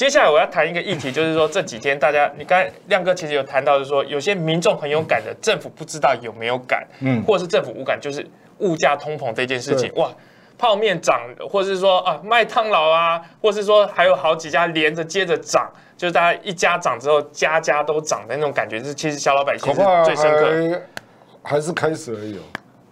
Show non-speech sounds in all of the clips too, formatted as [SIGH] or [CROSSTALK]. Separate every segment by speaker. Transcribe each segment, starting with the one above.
Speaker 1: 接下来我要谈一个议题，就是说这几天大家，你刚才亮哥其实有谈到，就是说有些民众很有感的，政府不知道有没有感，嗯，或者是政府无感，就是物价通膨这件事情，哇，泡面涨，或者是说啊麦当劳啊，或是说还有好几家连着接着涨，就是大家一家涨之后家家都涨的那种感觉，是其实小老百姓是最深刻，
Speaker 2: 还是开始而已哦，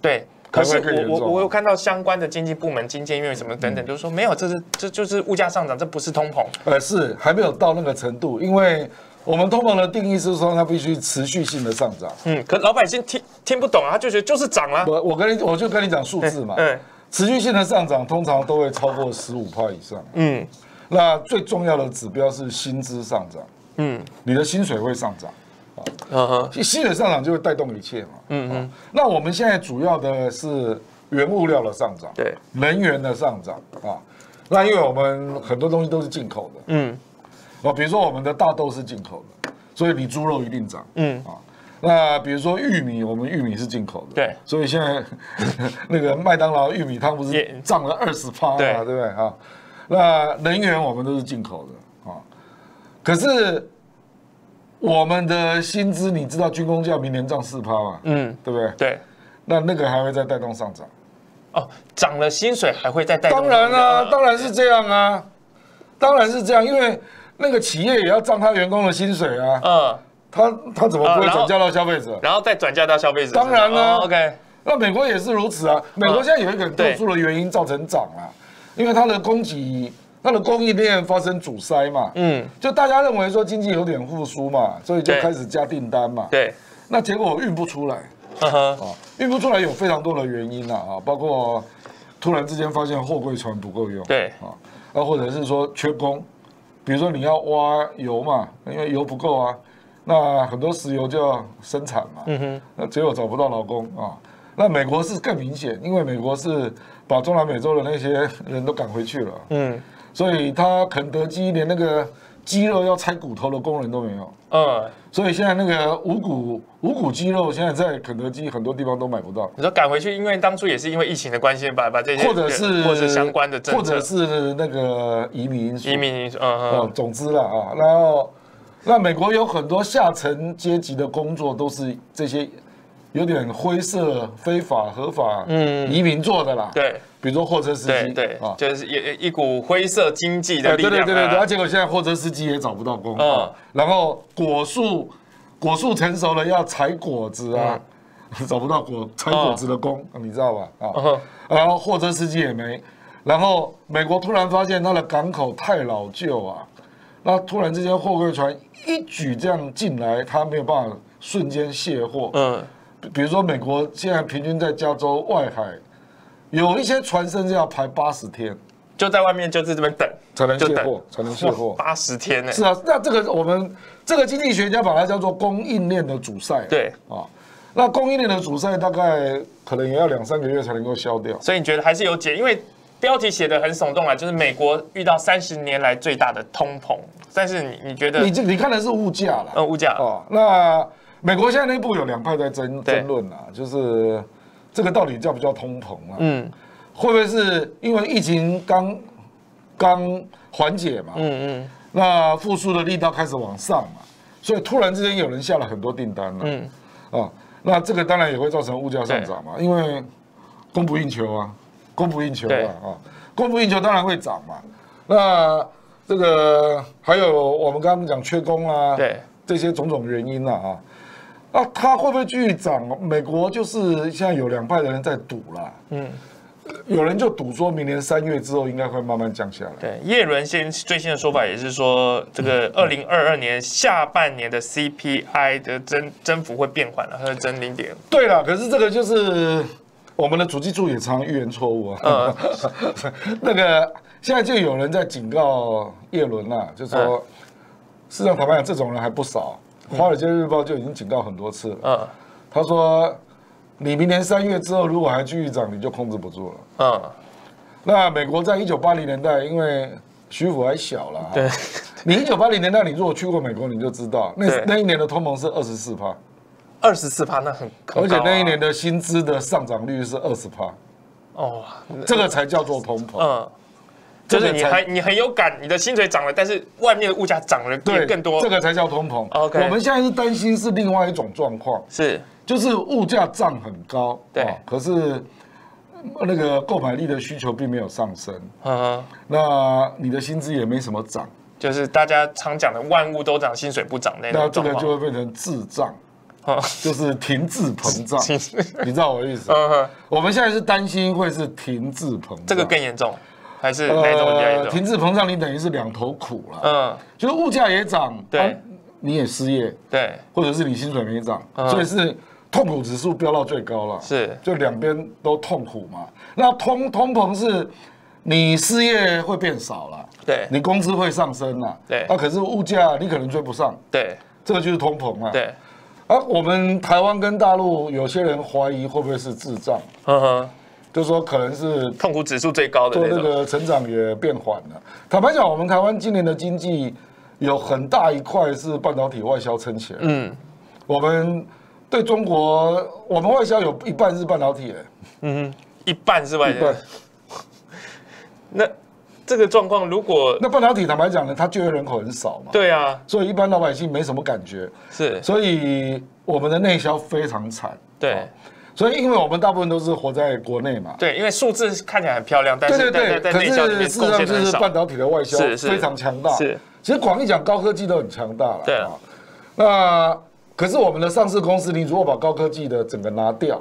Speaker 1: 对。可是我我我有看到相关的经济部门、经济院什么等等，就是说没有，这是这就是物价上涨，这不是通膨。
Speaker 2: 呃，是还没有到那个程度，因为我们通膨的定义是说它必须持续性的上涨。
Speaker 1: 嗯，可老百姓听听不懂啊，他就觉得就是涨了。
Speaker 2: 我我跟你我就跟你讲数字嘛，嗯，持续性的上涨通常都会超过十五帕以上。嗯，那最重要的指标是薪资上涨。嗯，你的薪水会上涨。嗯哼，薪水上涨就会带动一切嘛。嗯嗯，那我们现在主要的是原物料的上涨，
Speaker 1: 对，
Speaker 2: 能源的上涨啊。那因为我们很多东西都是进口的，嗯，哦，比如说我们的大豆是进口的，所以你猪肉一定涨，嗯啊。那比如说玉米，我们玉米是进口的，
Speaker 1: 对，
Speaker 2: 所以现在 [LAUGHS] 那个麦当劳玉米汤不是涨了二十趴嘛，对不对啊？那能源我们都是进口的啊，可是。我们的薪资，你知道军工价明年涨四趴嘛？嗯，对不对？
Speaker 1: 对，
Speaker 2: 那那个还会再带动上涨。
Speaker 1: 哦，涨了薪水还会再带动？
Speaker 2: 当然啊，当然是这样啊，当然是这样，因为那个企业也要涨他员工的薪水啊。嗯，他他怎么不会转嫁到消费者？
Speaker 1: 然后再转嫁到消费者？
Speaker 2: 当然了。
Speaker 1: OK，
Speaker 2: 那美国也是如此啊。美国现在有一个特殊的原因造成涨啊，因为它的供给。它的供应链发生阻塞嘛，嗯，就大家认为说经济有点复苏嘛，所以就开始加订单嘛，
Speaker 1: 对，
Speaker 2: 那结果运不出来，啊，运不出来有非常多的原因呐，啊，包括突然之间发现货柜船不够用，
Speaker 1: 对，啊，
Speaker 2: 那或者是说缺工，比如说你要挖油嘛，因为油不够啊，那很多石油就要生产嘛，嗯哼，那结果找不到劳工啊，那美国是更明显，因为美国是把中南美洲的那些人都赶回去了，嗯。所以他肯德基连那个鸡肉要拆骨头的工人都没有。嗯，所以现在那个无骨无骨鸡肉现在在肯德基很多地方都买不到。
Speaker 1: 你说赶回去，因为当初也是因为疫情的关系，把把这些
Speaker 2: 或者是
Speaker 1: 或者相关的，
Speaker 2: 或者是那个移民因素，
Speaker 1: 移民因素，嗯嗯，
Speaker 2: 总之了啊，然后那美国有很多下层阶级的工作都是这些有点灰色、非法、合法嗯移民做的啦。
Speaker 1: 对。
Speaker 2: 比如说货车司机，
Speaker 1: 对啊，就是一一股灰色经济的力量。对
Speaker 2: 对对对对，结果现在货车司机也找不到工啊。然后果树果树成熟了要采果子啊，[LAUGHS] 找不到果采果子的工，你知道吧？啊，然后货车司机也没。然后美国突然发现它的港口太老旧啊，那突然之间货柜船一举这样进来，它没有办法瞬间卸货。嗯，比如说美国现在平均在加州外海。有一些船甚至要排八十天，
Speaker 1: 就在外面就在这边等
Speaker 2: 才能卸货，才能卸货。[LAUGHS]
Speaker 1: 八十天呢？
Speaker 2: 是啊，那这个我们这个经济学家把它叫做供应链的阻塞。
Speaker 1: 对啊，
Speaker 2: 那供应链的阻塞大概可能也要两三个月才能够消掉。
Speaker 1: 所以你觉得还是有解？因为标题写的很耸动啊，就是美国遇到三十年来最大的通膨。但是你你觉得？
Speaker 2: 你这你看的是物价了。
Speaker 1: 嗯，物价
Speaker 2: 哦。那美国现在内部有两派在争争论啊，就是。这个到底叫不叫通膨啊？嗯，会不会是因为疫情刚刚缓解嘛？嗯嗯，那复苏的力道开始往上嘛，所以突然之间有人下了很多订单了。嗯，啊，那这个当然也会造成物价上涨嘛，因为供不应求啊，供不应求啊，啊，供不应求当然会涨嘛。那这个还有我们刚刚讲缺工啊，
Speaker 1: 对，
Speaker 2: 这些种种原因啊，啊。啊，它会不会继续涨？美国就是现在有两派的人在赌了。嗯，有人就赌说明年三月之后应该会慢慢降下来。
Speaker 1: 对，叶伦现最新的说法也是说，这个二零二二年下半年的 CPI 的增增幅会变缓了，它增零点。
Speaker 2: 对了，可是这个就是我们的主计处也常预言错误啊。嗯，[LAUGHS] 那个现在就有人在警告叶伦了，就说，市场坦白讲，这种人还不少。《华尔街日报》就已经警告很多次了。嗯，他说：“你明年三月之后，如果还继续涨，你就控制不住了。”嗯，那美国在一九八零年代，因为徐府还小了。
Speaker 1: 对，
Speaker 2: 你一九八零年代，你如果去过美国，你就知道，那那一年的通膨是二十四帕，
Speaker 1: 二十四帕那很，
Speaker 2: 而且那一年的薪资的上涨率是二十帕。哦，这个才叫做通膨。嗯。
Speaker 1: 就是你很你很有感，你的薪水涨了，但是外面的物价涨了对更多，
Speaker 2: 这个才叫通膨。
Speaker 1: OK，
Speaker 2: 我们现在是担心是另外一种状况，
Speaker 1: 是。
Speaker 2: 就是物价涨很高，
Speaker 1: 对，
Speaker 2: 可是那个购买力的需求并没有上升，嗯，那你的薪资也没什么涨，
Speaker 1: 就是大家常讲的万物都涨，薪水不涨那种，
Speaker 2: 那这个就会变成滞胀。就是停滞膨胀，[LAUGHS] 你知道我的意思？我们现在是担心会是停滞膨胀，
Speaker 1: 这个更严重，还是哪种更严重？
Speaker 2: 停滞膨胀，你等于是两头苦了。嗯，就是物价也涨，
Speaker 1: 对，
Speaker 2: 你也失业，
Speaker 1: 对，
Speaker 2: 或者是你薪水没涨，所以是痛苦指数飙到最高了。
Speaker 1: 是，
Speaker 2: 就两边都痛苦嘛。那通通膨是，你失业会变少了，
Speaker 1: 对，
Speaker 2: 你工资会上升了，
Speaker 1: 对，
Speaker 2: 那可是物价你可能追不上，
Speaker 1: 对，
Speaker 2: 这个就是通膨嘛，
Speaker 1: 对。
Speaker 2: 啊，我们台湾跟大陆有些人怀疑会不会是智障，呵呵，就说可能是
Speaker 1: 痛苦指数最高的，做
Speaker 2: 那个成长也变缓了。坦白讲，我们台湾今年的经济有很大一块是半导体外销撑起来。嗯，我们对中国，我们外销有一半是半导体，
Speaker 1: 嗯，一半是外销，那。这个状况，如果
Speaker 2: 那半导体坦白讲呢，它就业人口很少嘛，
Speaker 1: 对啊，
Speaker 2: 所以一般老百姓没什么感觉，
Speaker 1: 是，
Speaker 2: 所以我们的内销非常惨，
Speaker 1: 对，
Speaker 2: 所以因为我们大部分都是活在国内嘛，
Speaker 1: 对，因为数字看起来很漂亮，但是
Speaker 2: 对对对，可是事实上就是半导体的外销非常强大，
Speaker 1: 是，
Speaker 2: 其实广义讲高科技都很强大了，
Speaker 1: 对。啊，
Speaker 2: 那可是我们的上市公司，你如果把高科技的整个拿掉。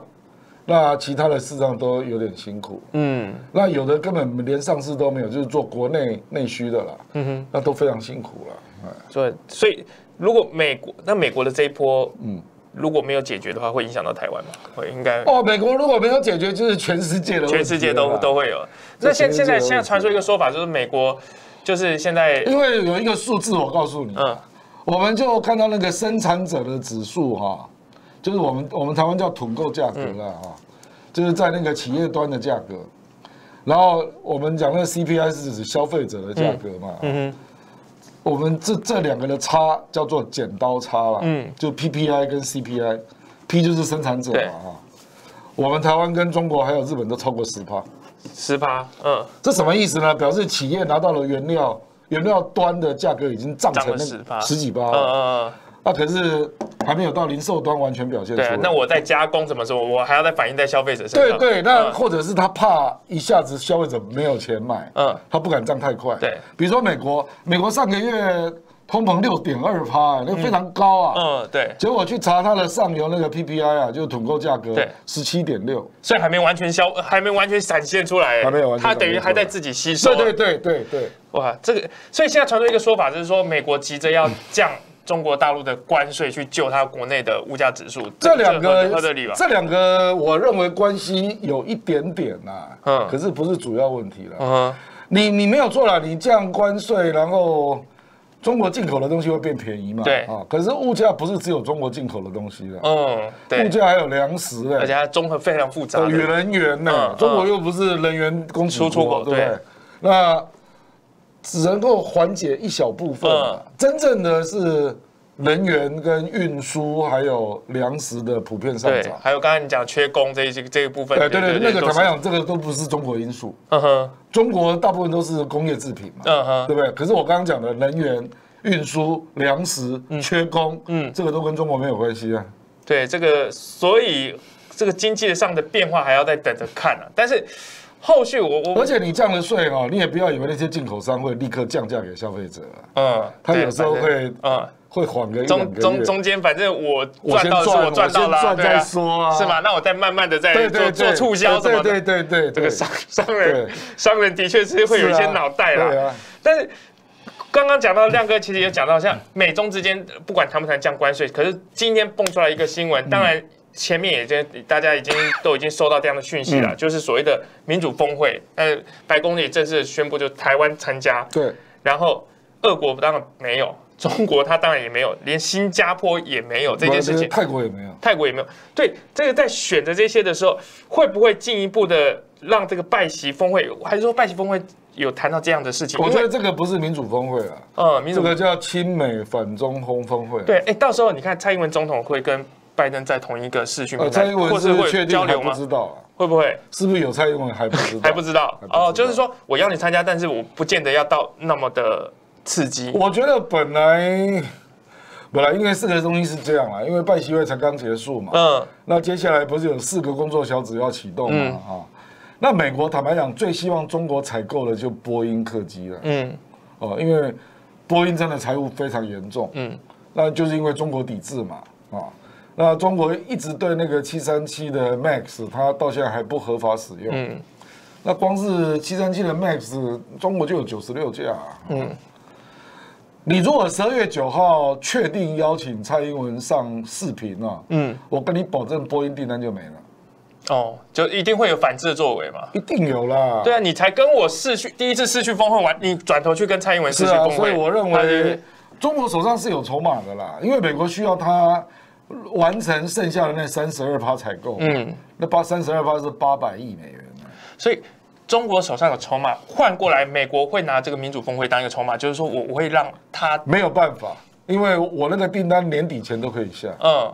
Speaker 2: 那其他的市场都有点辛苦，嗯，那有的根本连上市都没有，就是做国内内需的啦，嗯哼，那都非常辛苦了，
Speaker 1: 所以所以如果美国那美国的这一波，嗯，如果没有解决的话，会影响到台湾吗？会应该
Speaker 2: 哦，美国如果没有解决，就是全世界的，
Speaker 1: 全世界都都会有。那现现在现在传出一个说法，就是美国就是现在，
Speaker 2: 因为有一个数字，我告诉你，嗯，我们就看到那个生产者的指数哈。就是我们我们台湾叫统购价格了哈，就是在那个企业端的价格，然后我们讲那个 CPI 是指消费者的价格嘛，嗯我们这这两个的差叫做剪刀差了，嗯，就 PPI 跟 CPI，P 就是生产者嘛哈，我们台湾跟中国还有日本都超过十趴，
Speaker 1: 十趴，嗯，
Speaker 2: 这什么意思呢？表示企业拿到了原料，原料端的价格已经涨成那十几趴，嗯嗯嗯。那可是还没有到零售端完全表现出来。
Speaker 1: 那我在加工怎么说？我还要再反映在消费者身
Speaker 2: 上。对对，那或者是他怕一下子消费者没有钱买，嗯，他不敢涨太快。
Speaker 1: 对，
Speaker 2: 比如说美国，美国上个月通膨六点二趴，那非常高啊。
Speaker 1: 嗯，对。
Speaker 2: 结果我去查它的上游那个 PPI 啊，就是统购价格，对，十七点六，
Speaker 1: 所以还没完全消，还没完全展现出来，
Speaker 2: 还没有完全。
Speaker 1: 它等于还在自己吸收。
Speaker 2: 对对对对对。
Speaker 1: 哇，这个，所以现在传出一个说法，就是说美国急着要降。中国大陆的关税去救它国内的物价指数，
Speaker 2: 这两个这两个，我认为关系有一点点呐，嗯，可是不是主要问题了。嗯，你你没有错了，你降关税，然后中国进口的东西会变便宜嘛？
Speaker 1: 对啊，
Speaker 2: 可是物价不是只有中国进口的东西的，嗯，对，物价还有粮食
Speaker 1: 而且它综合非常复杂，
Speaker 2: 与能源呢，中国又不是人员供输出口，对不对？那。只能够缓解一小部分，真正的是能源跟运输还有粮食的普遍上涨，
Speaker 1: 还有刚才你讲缺工这一些这一部分，
Speaker 2: 对对对，那个坦白讲，这个都不是中国因素，嗯哼，中国大部分都是工业制品嘛，嗯哼，对不对？可是我刚刚讲的能源、运输、粮食缺工，嗯，这个都跟中国没有关系啊。
Speaker 1: 对，这个所以这个经济上的变化还要再等着看啊，但是。后续我我，
Speaker 2: 而且你降了税哦，你也不要以为那些进口商会立刻降价给消费者。嗯，他有时候会嗯会缓个
Speaker 1: 中中中间，反正我赚到是我赚到了，
Speaker 2: 对啊，说啊，
Speaker 1: 是吗？那我再慢慢的再做做促销什么的。
Speaker 2: 对对对，
Speaker 1: 这个商商人商人的确是会有一些脑袋啦。但是刚刚讲到亮哥，其实也讲到，像美中之间不管谈不谈降关税，可是今天蹦出来一个新闻，当然。前面已经大家已经都已经收到这样的讯息了，就是所谓的民主峰会，呃，白宫也正式宣布就台湾参加，
Speaker 2: 对，
Speaker 1: 然后俄国当然没有，中国他当然也没有，连新加坡也没有这件事情，
Speaker 2: 泰国也没有，
Speaker 1: 泰国也没有，对，这个在选择这些的时候，会不会进一步的让这个拜习峰会，还是说拜习峰会有谈到这样的事情？
Speaker 2: 我觉得这个不是民主峰会啊，嗯，民主这个叫亲美反中峰峰会，
Speaker 1: 对，哎，到时候你看蔡英文总统会跟。拜登在同一个视讯，
Speaker 2: 蔡英文是会交流吗？不知道啊，
Speaker 1: 会不会？
Speaker 2: 是不是有蔡英文还不知道？
Speaker 1: 还不知道哦，就是说我要你参加，但是我不见得要到那么的刺激。
Speaker 2: 我觉得本来本来因为四个东西是这样啦，因为拜习会才刚结束嘛，嗯，那接下来不是有四个工作小组要启动嘛，啊，那美国坦白讲最希望中国采购的就波音客机了，嗯，哦，因为波音真的财务非常严重，嗯，那就是因为中国抵制嘛，啊。那中国一直对那个七三七的 MAX，它到现在还不合法使用。嗯，那光是七三七的 MAX，中国就有九十六架。嗯，你如果十二月九号确定邀请蔡英文上视频啊，嗯，我跟你保证，波音订单就没了。
Speaker 1: 哦，就一定会有反制的作为嘛？
Speaker 2: 一定有啦。
Speaker 1: 对啊，你才跟我失去第一次失去峰会完，你转头去跟蔡英文失去峰会，
Speaker 2: 所以我认为中国手上是有筹码的啦，因为美国需要它。完成剩下的那三十二趴采购，嗯，那八三十二趴是八百亿美元
Speaker 1: 所以中国手上有筹码，换过来美国会拿这个民主峰会当一个筹码，就是说我我会让他
Speaker 2: 没有办法，因为我那个订单年底前都可以下，嗯，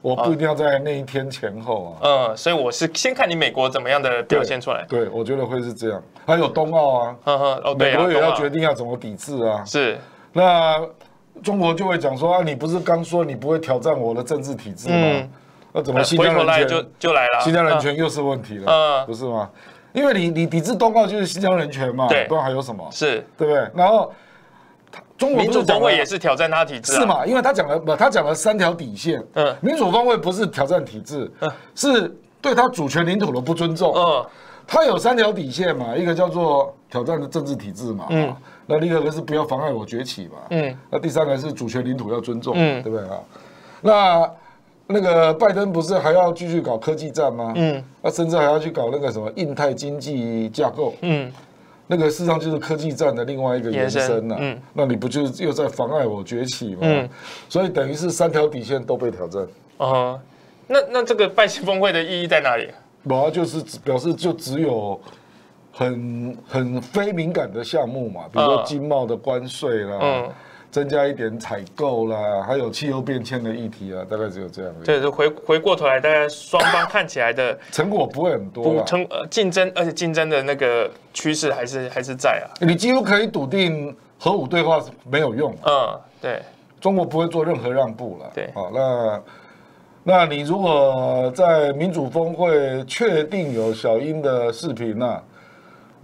Speaker 2: 我不一定要在那一天前后啊，
Speaker 1: 嗯，所以我是先看你美国怎么样的表现出来，
Speaker 2: 对，我觉得会是这样，还有冬奥啊，美国也要决定要怎么抵制啊，
Speaker 1: 是，
Speaker 2: 那。中国就会讲说啊，你不是刚说你不会挑战我的政治体制吗？那怎么新疆人权
Speaker 1: 就就来了？
Speaker 2: 新疆人权又是问题了，嗯不是吗？因为你你抵制冬奥就是新疆人权嘛，对，不然还有什么？
Speaker 1: 是，
Speaker 2: 对不对？然后
Speaker 1: 中国民主峰会也是挑战他体制，
Speaker 2: 是嘛？因为他讲了不，他讲了三条底线。嗯，民主峰会不是挑战体制，是对他主权领土的不尊重。嗯，他有三条底线嘛，一个叫做挑战的政治体制嘛。嗯。那第二个是不要妨碍我崛起嘛，嗯，那第三个是主权领土要尊重，嗯，对不对啊？那那个拜登不是还要继续搞科技战吗？嗯，那甚至还要去搞那个什么印太经济架构，嗯，那个事实上就是科技战的另外一个延伸呐，嗯，那你不就又在妨碍我崛起吗？嗯，所以等于是三条底线都被挑战。
Speaker 1: 哦，那那这个拜登峰会的意义在哪里？
Speaker 2: 主要就是表示就只有。很很非敏感的项目嘛，比如说经贸的关税啦，增加一点采购啦，还有气候变迁的议题啊，大概只有这样。
Speaker 1: 对，就回回过头来，大概双方看起来的
Speaker 2: 成果不会很多，成
Speaker 1: 呃竞争，而且竞争的那个趋势还是还是在啊。
Speaker 2: 你几乎可以笃定核武对话没有用。
Speaker 1: 嗯，对，
Speaker 2: 中国不会做任何让步了。
Speaker 1: 对，
Speaker 2: 好，那那你如果在民主峰会确定有小英的视频呢？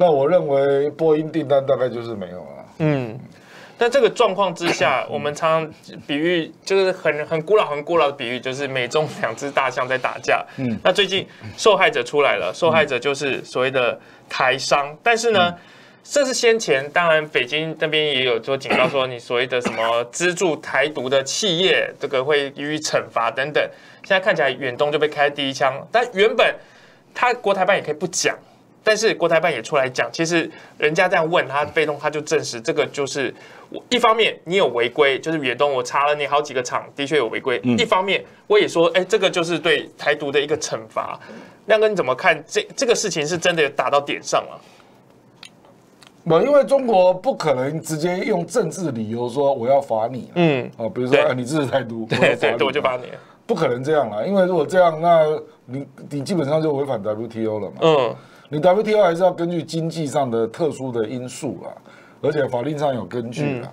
Speaker 2: 那我认为波音订单大概就是没有了。嗯，
Speaker 1: 但这个状况之下，我们常常比喻就是很很古老、很古老的比喻，就是美中两只大象在打架。嗯，那最近受害者出来了，受害者就是所谓的台商。但是呢，这是先前，当然北京那边也有说警告说，你所谓的什么资助台独的企业，这个会予以惩罚等等。现在看起来远东就被开第一枪，但原本他国台办也可以不讲。但是国台办也出来讲，其实人家这样问他，被动他就证实这个就是我一方面你有违规，就是远东我查了你好几个厂，的确有违规；一方面我也说，哎，这个就是对台独的一个惩罚。亮哥你怎么看这这个事情是真的打到点上了？
Speaker 2: 我因为中国不可能直接用政治理由说我要罚你，嗯，啊，比如说你支持台独，[LAUGHS]
Speaker 1: 对对，我就罚你，
Speaker 2: 不可能这样了，因为如果这样，那你你基本上就违反 WTO 了嘛，嗯。你 WTO 还是要根据经济上的特殊的因素啦，而且法令上有根据啦。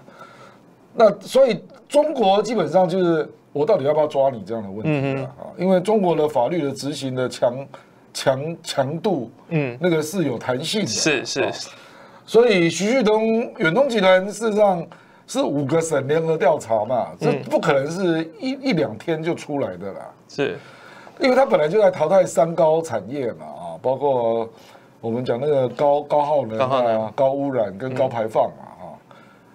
Speaker 2: 那所以中国基本上就是我到底要不要抓你这样的问题啊？因为中国的法律的执行的强强强度，嗯，那个是有弹性的。
Speaker 1: 是是。
Speaker 2: 所以徐旭东远东集团事实上是五个省联合调查嘛，这不可能是一一两天就出来的啦。
Speaker 1: 是，
Speaker 2: 因为它本来就在淘汰三高产业嘛啊。包括我们讲那个高高耗能啊、高污染跟高排放嘛，啊，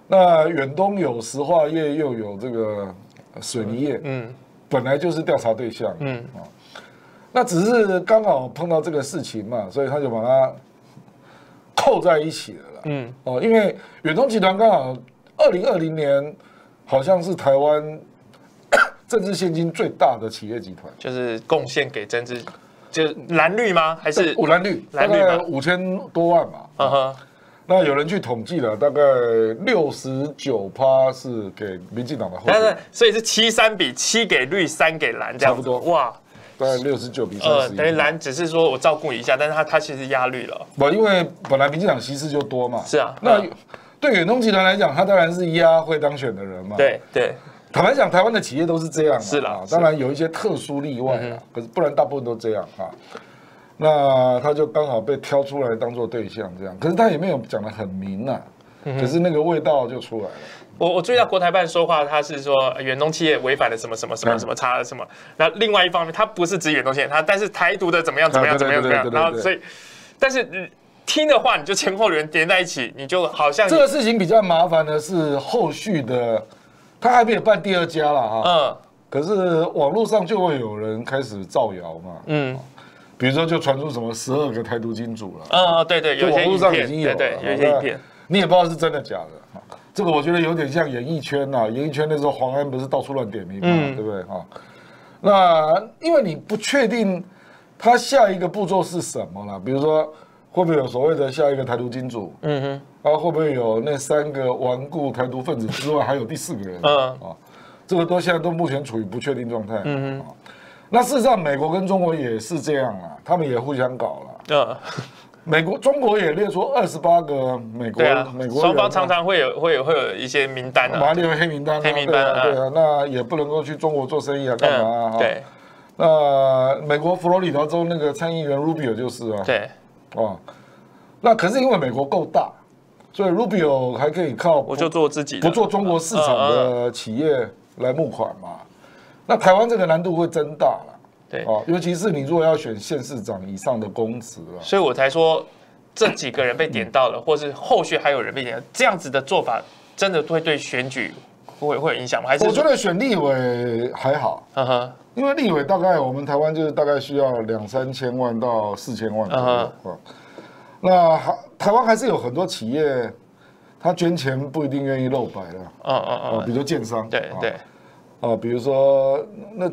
Speaker 2: 那远东有石化业又有这个水泥业，嗯，本来就是调查对象，嗯。啊，那只是刚好碰到这个事情嘛，所以他就把它扣在一起了，嗯。哦，因为远东集团刚好二零二零年好像是台湾政治现金最大的企业集团，
Speaker 1: 就是贡献给政治。就蓝绿吗？还是
Speaker 2: 五蓝绿？蓝绿五千多万嘛。嗯哼。那有人去统计了，大概六十九趴是给民进党的后。但是，
Speaker 1: 所以是七三比七给绿，三给蓝，这样
Speaker 2: 差不多。哇，大概六十九比三十。
Speaker 1: 等于蓝只是说我照顾一下，但是他他其实压绿了。
Speaker 2: 不，因为本来民进党席次就多嘛。
Speaker 1: 是啊。
Speaker 2: 那对远东集团来讲，他当然是压会当选的人嘛。
Speaker 1: 对对。
Speaker 2: 坦白讲，台湾的企业都是这样。
Speaker 1: 是啦。
Speaker 2: 当然有一些特殊例外啊，可是不然大部分都这样啊。那他就刚好被挑出来当做对象，这样。可是他也没有讲的很明啊。可是那个味道就出来了。
Speaker 1: 我我注意到国台办说话，他是说远东企业违反了什么什么什么什么差了什么。那另外一方面，他不是指远东企业，他但是台独的怎么样怎么样怎么样怎么样。然后所以，但是听的话，你就前后连连在一起，你就好像
Speaker 2: 这个事情比较麻烦的是后续的，他还没有办第二家了哈。嗯。可是网络上就会有人开始造谣嘛。嗯。比如说，就传出什么十二个台独金主了。
Speaker 1: 嗯对对，有些影片，对对，有些影片，
Speaker 2: 你也不知道是真的假的。这个我觉得有点像演艺圈呐，演艺圈那时候黄安不是到处乱点名嘛，对不对啊？那因为你不确定他下一个步骤是什么了，比如说会不会有所谓的下一个台独金主，嗯哼，啊会不会有那三个顽固台独分子之外还有第四个人，嗯啊，这个都现在都目前处于不确定状态，嗯哼。那事实上美国跟中国也是这样啊，他们也互相搞了，嗯。美国、中国也列出二十八个美国、美国
Speaker 1: 双方常常会有、会有、会有一些名单
Speaker 2: 啊，把它列为黑名单。
Speaker 1: 黑名单
Speaker 2: 啊，对啊，那也不能够去中国做生意啊，干嘛
Speaker 1: 啊？对。
Speaker 2: 那美国佛罗里达州那个参议员 Rubio 就是啊。
Speaker 1: 对。哦。
Speaker 2: 那可是因为美国够大，所以 Rubio 还可以靠
Speaker 1: 我就做自己，
Speaker 2: 不做中国市场的企业来募款嘛。那台湾这个难度会增大了。
Speaker 1: 对哦，
Speaker 2: 尤其是你如果要选县市长以上的公职了，
Speaker 1: 所以我才说这几个人被点到了，或是后续还有人被点，这样子的做法真的会对选举会会有影响吗？还是
Speaker 2: 我觉得选立委还好，嗯哼，因为立委大概我们台湾就是大概需要两三千万到四千万左右啊。那还台湾还是有很多企业，他捐钱不一定愿意露白的，嗯嗯嗯，比如建商，
Speaker 1: 对对。
Speaker 2: 哦，比如说那，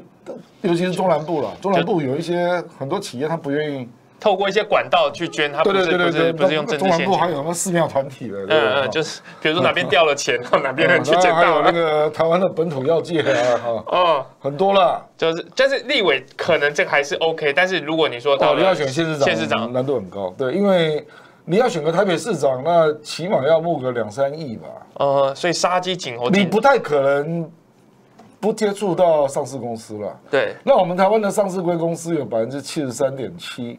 Speaker 2: 尤其是中南部了，中南部有一些很多企业，他不愿意
Speaker 1: 透过一些管道去捐，他不是不是不是用政治
Speaker 2: 中南部还有什么寺庙团体的，嗯
Speaker 1: 嗯，就是比如说哪边掉了钱，然后哪边人去捐，
Speaker 2: 还有那个台湾的本土药界啊，哈，[LAUGHS] 哦，很多了，
Speaker 1: 就是但是立委可能这个还是 OK，但是如果你说
Speaker 2: 到你要选县市长，
Speaker 1: 县市长。
Speaker 2: 难度很高，对，因为你要选个台北市长，那起码要募个两三亿吧，
Speaker 1: 呃，所以杀鸡儆猴，
Speaker 2: 你不太可能。不接触到上市公司了，
Speaker 1: 对。
Speaker 2: 那我们台湾的上市贵公司有百分之七十三点七，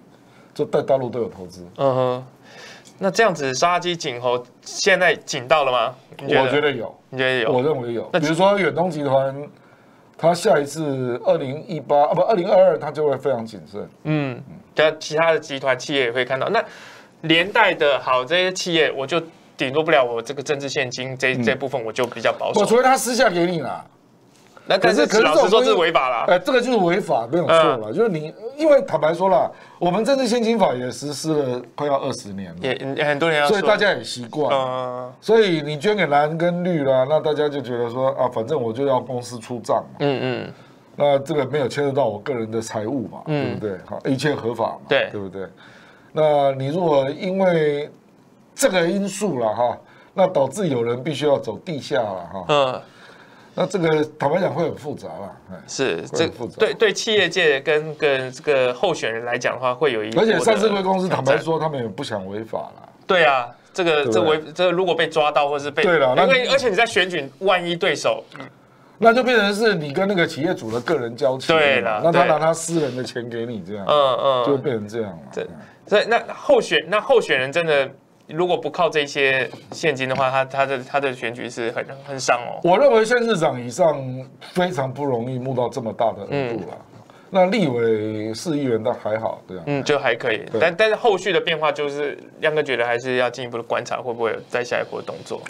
Speaker 2: 就在大陆都有投资。嗯哼。
Speaker 1: 那这样子杀鸡儆猴，现在警到了吗？
Speaker 2: 我觉得有，
Speaker 1: 你觉得有？
Speaker 2: 我认为有。那比如说远东集团，他下一次二零一八啊不二零二二，他就会非常谨慎。嗯。
Speaker 1: 但其他的集团企业也会看到，那连带的好这些企业，我就顶多不了我这个政治现金这这部分，我就比较保守。
Speaker 2: 我除非他私下给你了。
Speaker 1: 那可是，可是老实说，是违法了。
Speaker 2: 哎，这个就是违法，没有错了。就是你，因为坦白说了，我们政治献金法也实施了快要二十年了，
Speaker 1: 也很多年，
Speaker 2: 所以大家也习惯。嗯。所以你捐给蓝跟绿啦，那大家就觉得说啊，反正我就要公司出账嘛。嗯嗯。那这个没有牵涉到我个人的财务嘛，对不对？好，一切合法嘛，
Speaker 1: 对，
Speaker 2: 对不对？那你如果因为这个因素了哈，那导致有人必须要走地下了哈。嗯。那这个坦白讲会很复杂啦，
Speaker 1: 是这。对对，企业界跟跟这个候选人来讲的话，会有一
Speaker 2: 而且上市公司坦白说，他们也不想违法了。
Speaker 1: 对啊，这个这违这如果被抓到或是被
Speaker 2: 对了，
Speaker 1: 因为而且你在选举，万一对手，
Speaker 2: 那就变成是你跟那个企业主的个人交情。
Speaker 1: 对了，
Speaker 2: 那他拿他私人的钱给你，这样，嗯嗯，就会变成这样了。对，
Speaker 1: 所以那候选那候选人真的。如果不靠这些现金的话，他他的他的选举是很很伤哦。
Speaker 2: 我认为县市长以上非常不容易募到这么大的额度了。那立委市议员倒还好，对啊，
Speaker 1: 嗯，就还可以。但但是后续的变化就是亮哥觉得还是要进一步的观察，会不会有再下一步的动作？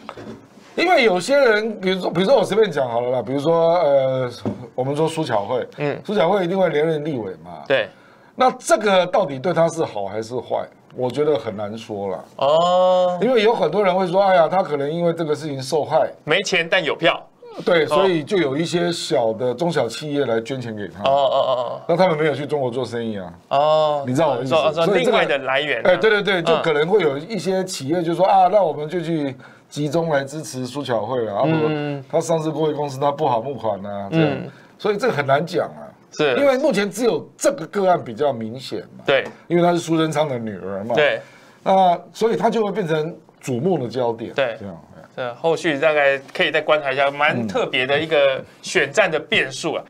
Speaker 2: 因为有些人，比如说比如说我随便讲好了啦，比如说呃，我们说苏巧慧，嗯，苏巧慧一定会连任立委嘛。
Speaker 1: 对。
Speaker 2: 那这个到底对他是好还是坏？我觉得很难说了哦，因为有很多人会说，哎呀，他可能因为这个事情受害，
Speaker 1: 没钱但有票，
Speaker 2: 对，所以就有一些小的中小企业来捐钱给他。哦哦哦哦，那他们没有去中国做生意啊？哦，你知道我意思？
Speaker 1: 所以另外的来源，
Speaker 2: 哎，对对对，就可能会有一些企业就说啊，那我们就去集中来支持苏巧慧了啊，不，他上市公司他不好募款啊，这样，所以这个很难讲啊。
Speaker 1: 是。
Speaker 2: 因为目前只有这个个案比较明显嘛，
Speaker 1: 对，
Speaker 2: 因为她是苏贞昌的女儿嘛，
Speaker 1: 对，
Speaker 2: 那所以她就会变成瞩目的焦点，
Speaker 1: 对。
Speaker 2: 这样。
Speaker 1: 这后续大概可以再观察一下，蛮特别的一个选战的变数啊。